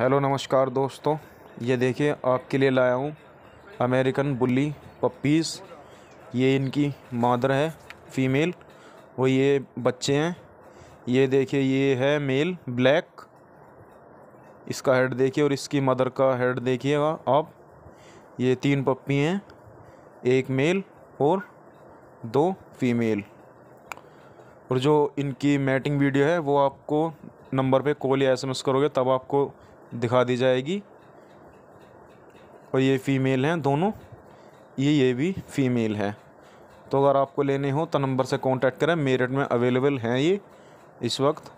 Hello, नमस्कार दोस्तों। ये देखिए, आपके लिए लाया हूँ अमेरिकन बुल्ली पप्पीज़। ये इनकी मादर है, फीमेल। और ये बच्चे हैं। ये देखिए, ये है मेल, ब्लैक। इसका हेड देखिए और इसकी मदर का हेड देखिएगा आप। ये तीन पप्पी हैं, एक मेल और दो फीमेल। और जो इनकी मैटिंग वीडियो है, वो आपको नंबर पे कॉल या एसएमएस करोगे, तब आपको दिखा दी जाएगी। और ये फ़ीमेल हैं दोनों। ये ये भी फ़ीमेल है। तो अगर आपको लेने हो तो नंबर से कांटेक्ट करें। मेरठ में अवेलेबल हैं ये। इस वक्त